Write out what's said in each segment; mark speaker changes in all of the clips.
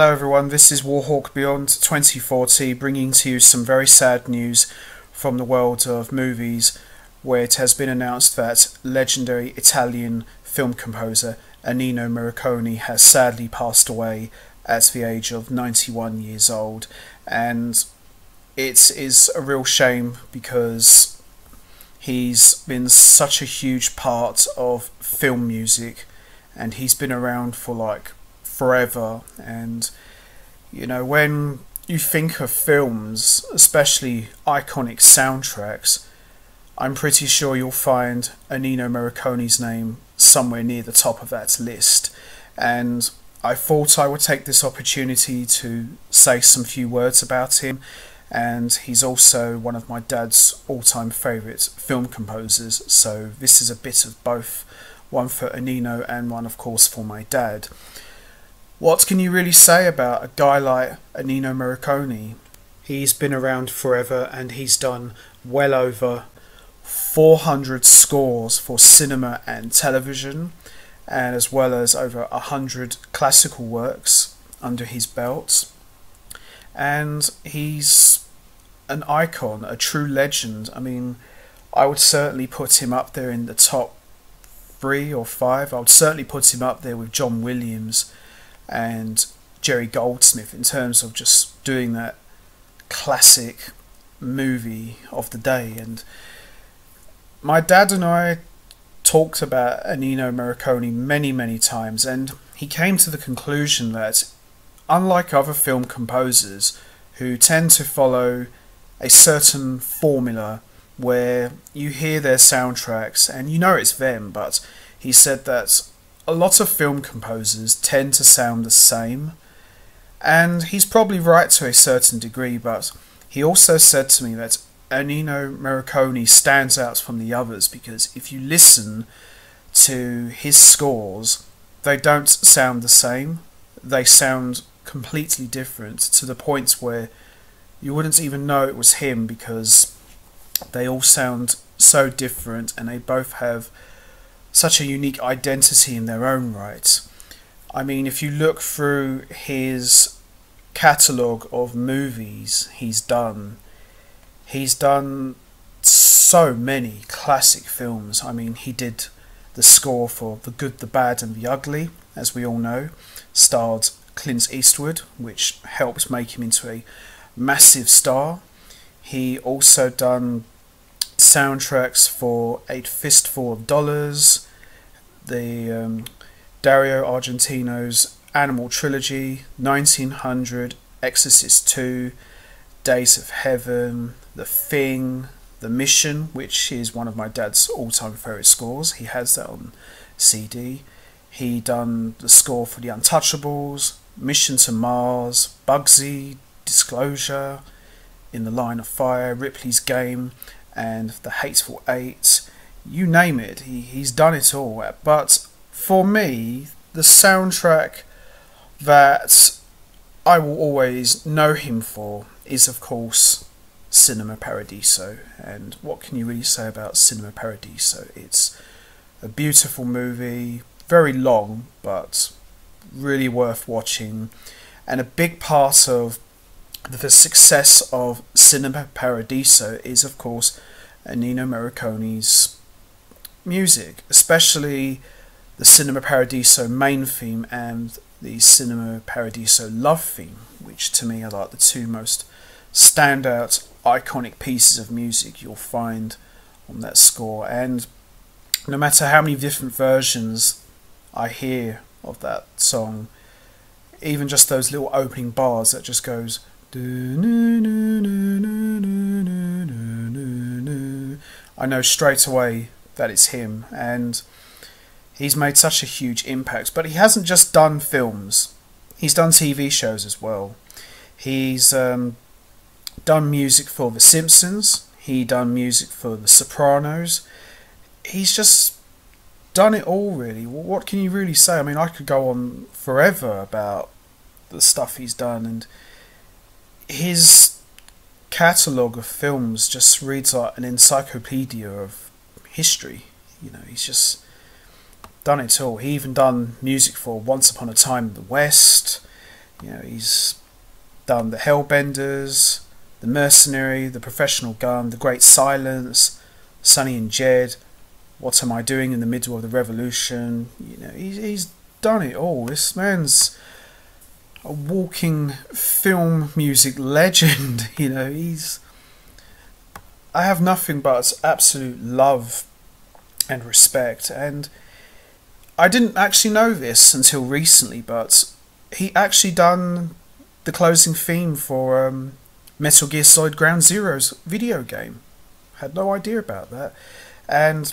Speaker 1: Hello everyone, this is Warhawk Beyond 2040 bringing to you some very sad news from the world of movies where it has been announced that legendary Italian film composer Ennio Morricone has sadly passed away at the age of 91 years old. And it is a real shame because he's been such a huge part of film music and he's been around for like forever. And, you know, when you think of films, especially iconic soundtracks, I'm pretty sure you'll find Ennio Morricone's name somewhere near the top of that list. And I thought I would take this opportunity to say some few words about him. And he's also one of my dad's all time favourite film composers, so this is a bit of both one for Ennio and one, of course, for my dad. What can you really say about a guy like Ennio Morricone? He's been around forever and he's done well over 400 scores for cinema and television, and as well as over 100 classical works under his belt. And he's an icon, a true legend. I mean, I would certainly put him up there in the top three or five. I would certainly put him up there with John Williams and Jerry Goldsmith in terms of just doing that classic movie of the day. And my dad and I talked about Ennio Morricone many, many times, and he came to the conclusion that, unlike other film composers who tend to follow a certain formula where you hear their soundtracks and you know it's them, but he said that a lot of film composers tend to sound the same, and he's probably right to a certain degree, but he also said to me that Ennio Morricone stands out from the others because if you listen to his scores, they don't sound the same. They sound completely different to the point where you wouldn't even know it was him because they all sound so different and they both have such a unique identity in their own right. I mean, if you look through his catalogue of movies he's done, he's done so many classic films. I mean, he did the score for The Good, the Bad, and the Ugly, as we all know, starred Clint Eastwood, which helped make him into a massive star. He also done soundtracks for A Fistful of Dollars, the um, Dario Argentino's Animal Trilogy, 1900, Exorcist 2, Days of Heaven, The Thing, The Mission, which is one of my dad's all-time favourite scores. He has that on CD. He done the score for The Untouchables, Mission to Mars, Bugsy, Disclosure, In the Line of Fire, Ripley's Game, and The Hateful Eight. You name it, he, he's done it all. But for me, the soundtrack that I will always know him for is, of course, Cinema Paradiso. And what can you really say about Cinema Paradiso? It's a beautiful movie, very long, but really worth watching. And a big part of the success of Cinema Paradiso is, of course, Ennio Morricone's music, especially the Cinema Paradiso main theme and the Cinema Paradiso love theme, which to me are like the two most standout iconic pieces of music you'll find on that score. And no matter how many different versions I hear of that song, even just those little opening bars that just goes I know straight away that it's him and he's made such a huge impact. But he hasn't just done films. He's done TV shows as well. He's um, done music for The Simpsons. He done music for The Sopranos. He's just done it all really. What can you really say? I mean I could go on forever about the stuff he's done and his catalogue of films just reads like an encyclopedia of history. You know, he's just done it all. He even done music for Once Upon a Time in the West. You know, he's done the Hellbenders, the Mercenary, the Professional Gun, the Great Silence, Sonny and Jed. What am I doing in the middle of the revolution? You know, he's, he's done it all. This man's a walking film music legend. You know, he's. I have nothing but absolute love and respect. And I didn't actually know this until recently, but he actually done the closing theme for um, Metal Gear Solid Ground Zeroes video game. Had no idea about that. And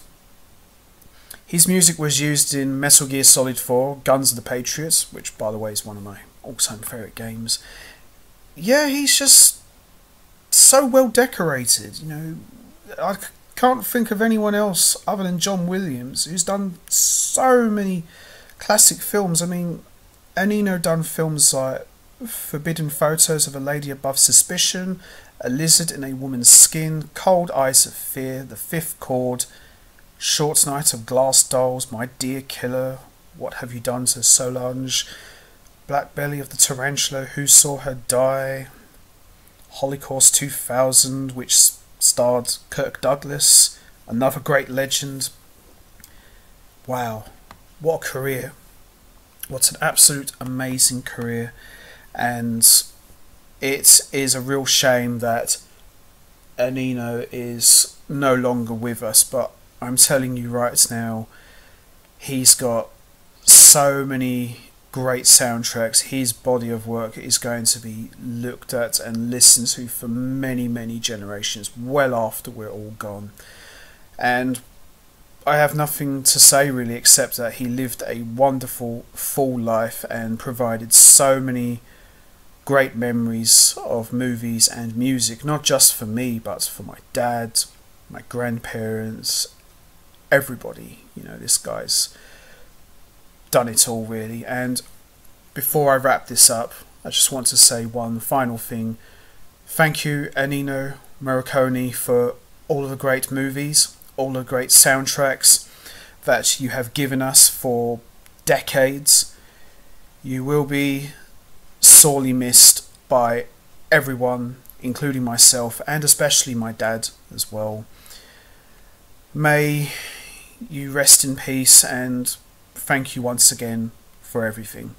Speaker 1: his music was used in Metal Gear Solid 4, Guns of the Patriots, which, by the way, is one of my all-time favourite games. Yeah, he's just so well decorated. You know, I can't think of anyone else other than John Williams who's done so many classic films. I mean, Ennio done films like Forbidden Photos of a Lady Above Suspicion, A Lizard in a Woman's Skin, Cold Eyes of Fear, The Fifth Cord, Short Night of Glass Dolls, My Dear Killer, What Have You Done to Solange, Black Belly of the Tarantula, Who Saw Her Die, Holocaust 2000, which starred Kirk Douglas, another great legend. Wow, what a career! What an absolute amazing career, and it is a real shame that Ennio is no longer with us. But I'm telling you right now, he's got so many great soundtracks. His body of work is going to be looked at and listened to for many, many generations, well after we're all gone. And I have nothing to say really except that he lived a wonderful, full life and provided so many great memories of movies and music, not just for me, but for my dad, my grandparents, everybody. You know, this guy's done it all really. And before I wrap this up, I just want to say one final thing. Thank you, Ennio Morricone, for all of the great movies, all the great soundtracks that you have given us for decades. You will be sorely missed by everyone, including myself, and especially my dad as well. May you rest in peace and thank you once again for everything.